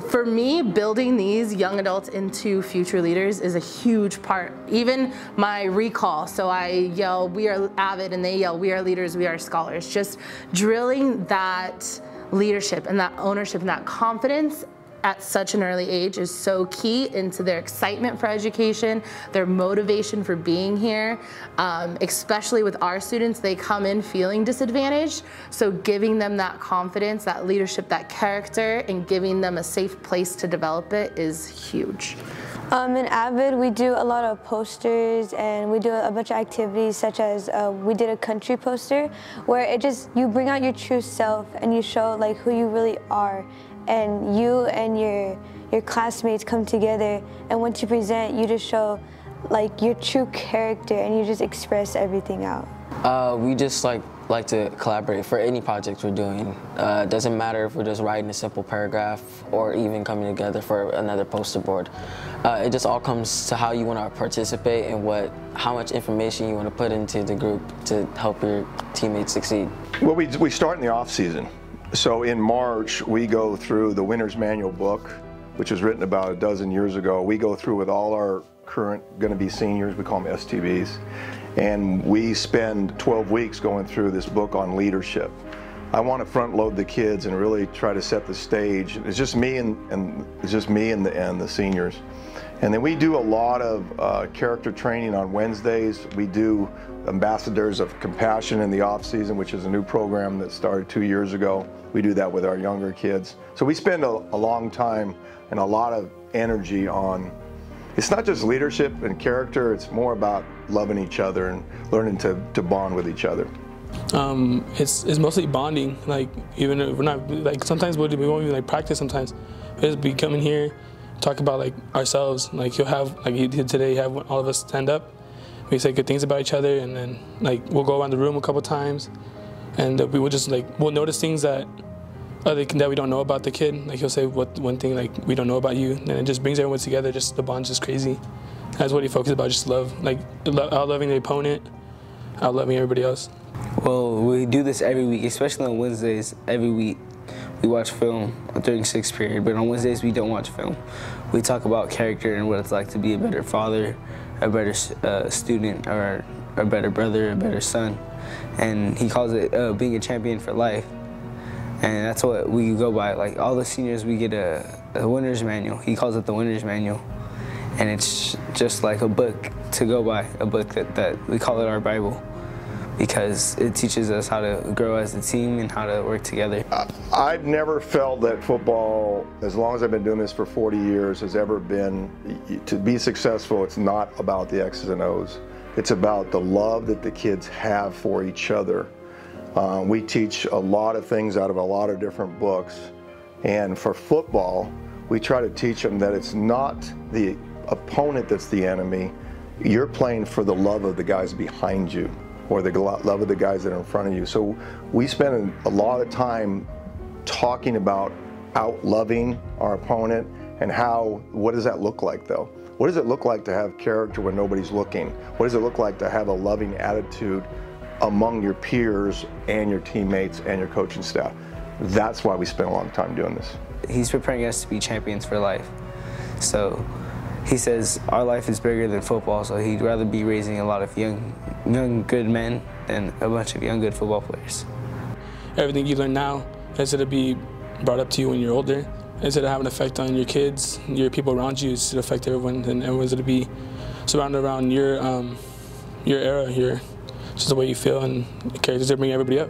for me, building these young adults into future leaders is a huge part. Even my recall, so I yell, we are AVID, and they yell, we are leaders, we are scholars. Just drilling that leadership and that ownership and that confidence at such an early age is so key into their excitement for education, their motivation for being here. Um, especially with our students, they come in feeling disadvantaged. So giving them that confidence, that leadership, that character, and giving them a safe place to develop it is huge. Um, in AVID, we do a lot of posters and we do a bunch of activities such as uh, we did a country poster where it just, you bring out your true self and you show like who you really are and you and your your classmates come together and once you present you just show like your true character and you just express everything out uh, we just like like to collaborate for any project we're doing. Uh, doesn't matter if we're just writing a simple paragraph or even coming together for another poster board. Uh, it just all comes to how you want to participate and what, how much information you want to put into the group to help your teammates succeed. Well, we, we start in the off season. So in March, we go through the Winner's Manual book, which was written about a dozen years ago. We go through with all our current going to be seniors, we call them STBs, and we spend 12 weeks going through this book on leadership. I want to front load the kids and really try to set the stage. It's just me and, and it's just me and the, and the seniors. And then we do a lot of uh, character training on Wednesdays. We do Ambassadors of Compassion in the off season, which is a new program that started two years ago. We do that with our younger kids. So we spend a, a long time and a lot of energy on, it's not just leadership and character, it's more about loving each other and learning to, to bond with each other. Um, it's, it's mostly bonding. Like even if we're not like sometimes we won't even like practice. Sometimes we just be coming here talk about like ourselves. Like you'll have like you did today, have all of us stand up. We say good things about each other, and then like we'll go around the room a couple times, and we will just like we'll notice things that other that we don't know about the kid. Like he'll say what one thing like we don't know about you, and it just brings everyone together. Just the bond's just crazy. That's what he focuses about, just love, like out loving the opponent, out loving everybody else. Well, we do this every week, especially on Wednesdays. Every week, we watch film during sixth period, but on Wednesdays we don't watch film. We talk about character and what it's like to be a better father, a better uh, student, or a better brother, a better son. And he calls it uh, being a champion for life. And that's what we go by. Like all the seniors, we get a, a winner's manual. He calls it the winner's manual. And it's just like a book to go by, a book that, that we call it our Bible because it teaches us how to grow as a team and how to work together. I've never felt that football, as long as I've been doing this for 40 years, has ever been, to be successful, it's not about the X's and O's. It's about the love that the kids have for each other. Uh, we teach a lot of things out of a lot of different books. And for football, we try to teach them that it's not the opponent that's the enemy. You're playing for the love of the guys behind you or the love of the guys that are in front of you. So we spend a lot of time talking about out loving our opponent and how, what does that look like though? What does it look like to have character when nobody's looking? What does it look like to have a loving attitude among your peers and your teammates and your coaching staff? That's why we spend a long time doing this. He's preparing us to be champions for life. So he says our life is bigger than football, so he'd rather be raising a lot of young, young good men than a bunch of young good football players. Everything you learn now is going to be brought up to you when you're older. Instead of having an effect on your kids, your people around you, it's to affect everyone, and everyone's going to be surrounded around your um, your era, your just the way you feel and characters that bring everybody up.